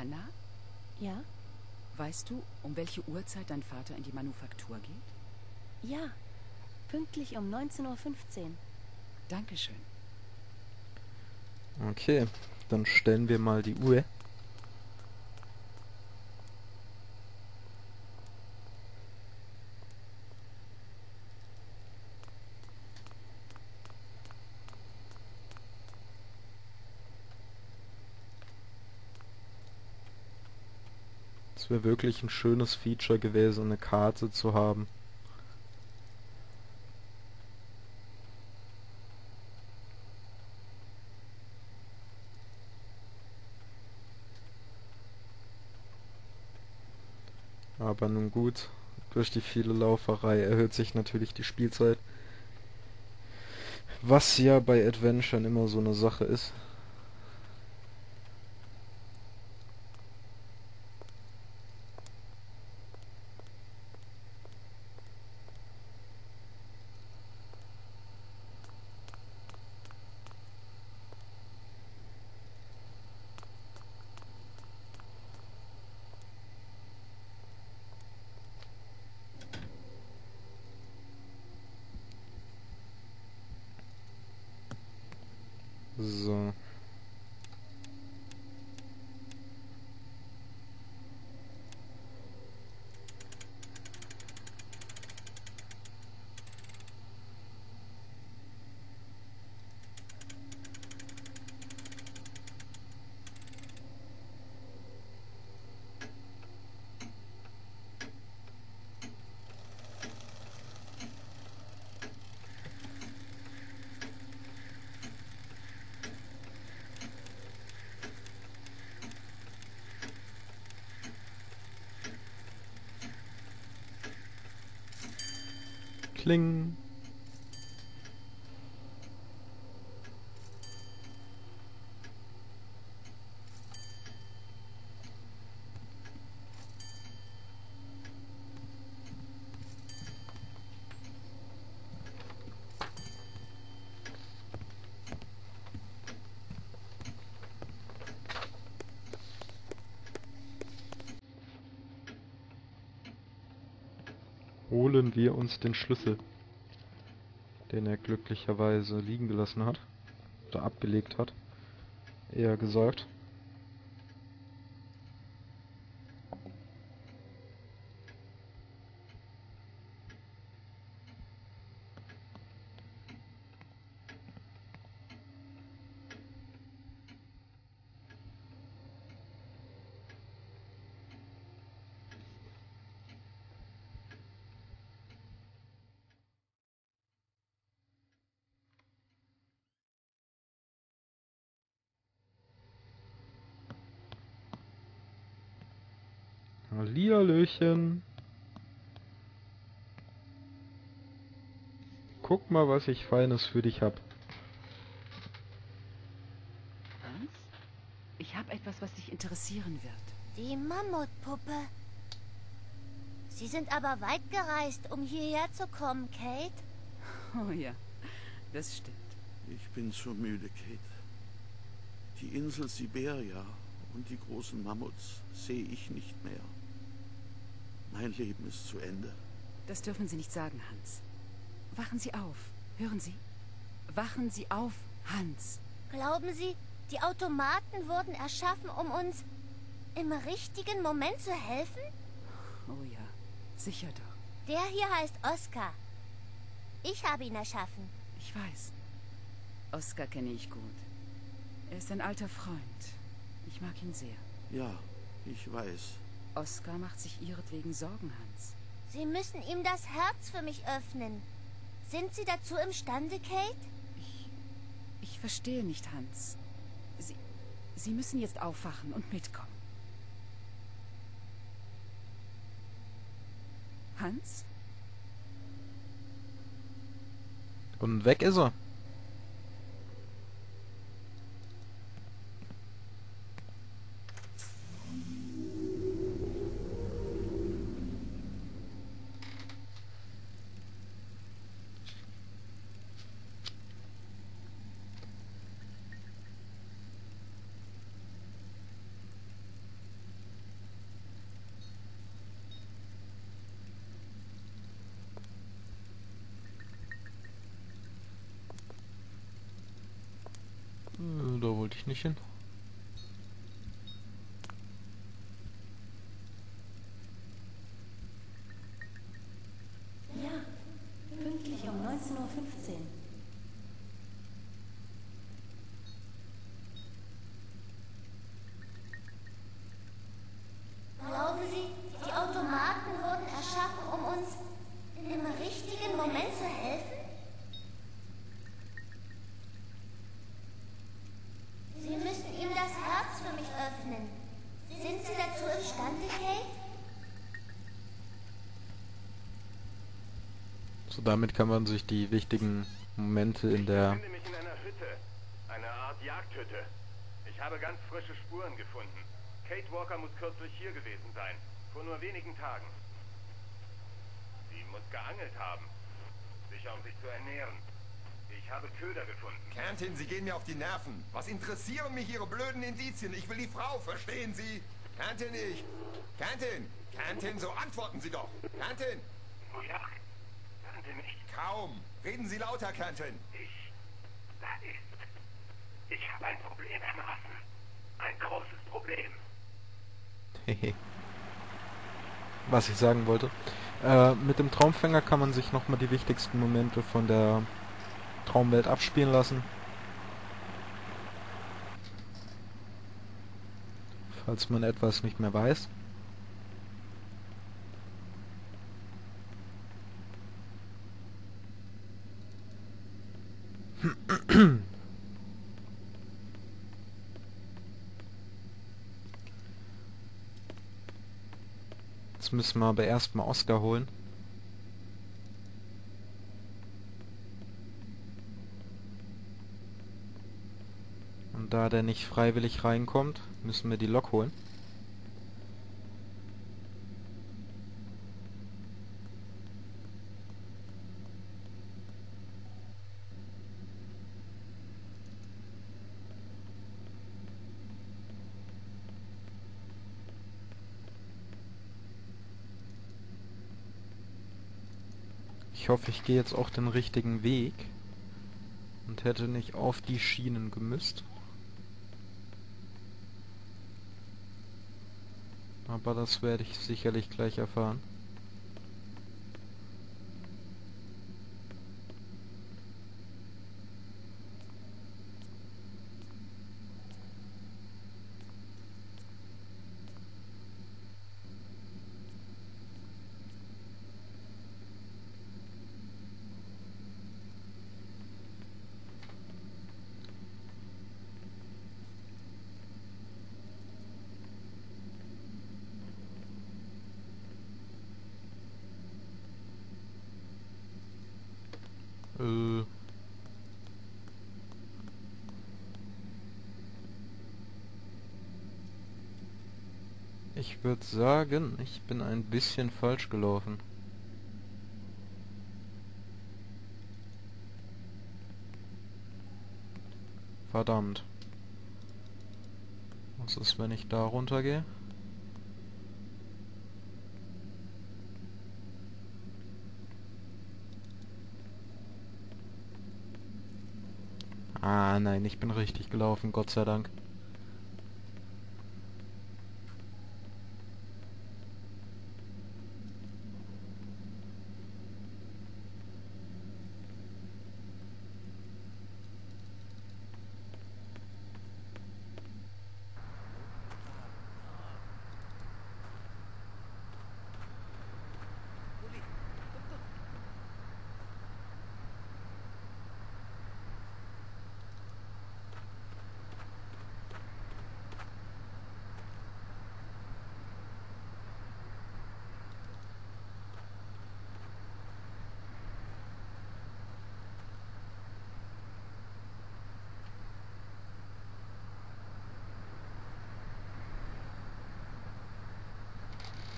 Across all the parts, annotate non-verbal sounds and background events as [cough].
Anna, Ja? weißt du, um welche Uhrzeit dein Vater in die Manufaktur geht? Ja. Pünktlich um 19.15 Uhr. Dankeschön. Okay, dann stellen wir mal die Uhr. Es wäre wirklich ein schönes Feature gewesen, eine Karte zu haben. Aber nun gut, durch die viele Lauferei erhöht sich natürlich die Spielzeit. Was ja bei Adventuren immer so eine Sache ist. So. Kling. Holen wir uns den Schlüssel, den er glücklicherweise liegen gelassen hat. Oder abgelegt hat. Eher gesagt. Hallihallöchen. Guck mal, was ich Feines für dich hab. Hans? Ich habe etwas, was dich interessieren wird. Die Mammutpuppe. Sie sind aber weit gereist, um hierher zu kommen, Kate. Oh ja, das stimmt. Ich bin so müde, Kate. Die Insel Siberia und die großen Mammuts sehe ich nicht mehr. Mein Leben ist zu Ende. Das dürfen Sie nicht sagen, Hans. Wachen Sie auf. Hören Sie? Wachen Sie auf, Hans. Glauben Sie, die Automaten wurden erschaffen, um uns im richtigen Moment zu helfen? Oh ja, sicher doch. Der hier heißt Oskar. Ich habe ihn erschaffen. Ich weiß. Oskar kenne ich gut. Er ist ein alter Freund. Ich mag ihn sehr. Ja, ich weiß. Oskar macht sich ihretwegen Sorgen, Hans. Sie müssen ihm das Herz für mich öffnen. Sind Sie dazu imstande, Kate? Ich. Ich verstehe nicht, Hans. Sie. Sie müssen jetzt aufwachen und mitkommen. Hans? Und weg ist er. Wollte ich nicht hin. Ja, pünktlich um 19.15 Uhr. Glauben Sie, die Automaten wurden erschaffen, um uns im richtigen Moment zu helfen? Sie müssen ihm das Herz für mich öffnen. Sind Sie dazu imstande, Kate? So damit kann man sich die wichtigen Momente in der Ich befinde mich in einer Hütte. Eine Art Jagdhütte. Ich habe ganz frische Spuren gefunden. Kate Walker muss kürzlich hier gewesen sein. Vor nur wenigen Tagen. Sie muss geangelt haben. Sicher, um sich zu ernähren. Ich habe Köder gefunden. Cantin, Sie gehen mir auf die Nerven. Was interessieren mich Ihre blöden Indizien? Ich will die Frau, verstehen Sie? Cantin, ich. Cantin! Cantin, so antworten Sie doch! Cantin! Ja. Sie mich? Kaum! Reden Sie lauter, Cantin! Ich. Da ist. Ich habe ein Problem, Herr Martin. Ein großes Problem. [laughs] was ich sagen wollte. Äh, mit dem Traumfänger kann man sich nochmal die wichtigsten Momente von der Traumwelt abspielen lassen. Falls man etwas nicht mehr weiß. Jetzt müssen wir aber erstmal Oscar holen. Und da der nicht freiwillig reinkommt, müssen wir die Lok holen. Ich hoffe, ich gehe jetzt auch den richtigen Weg und hätte nicht auf die Schienen gemüsst. Aber das werde ich sicherlich gleich erfahren. Äh. Ich würde sagen, ich bin ein bisschen falsch gelaufen. Verdammt. Was ist, wenn ich da runtergehe? Ah, nein, ich bin richtig gelaufen, Gott sei Dank.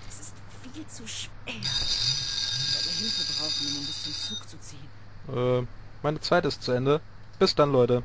Das ist viel zu schwer. Ich Hilfe brauchen, um ihn bis zum Zug zu ziehen. Äh, meine Zeit ist zu Ende. Bis dann, Leute.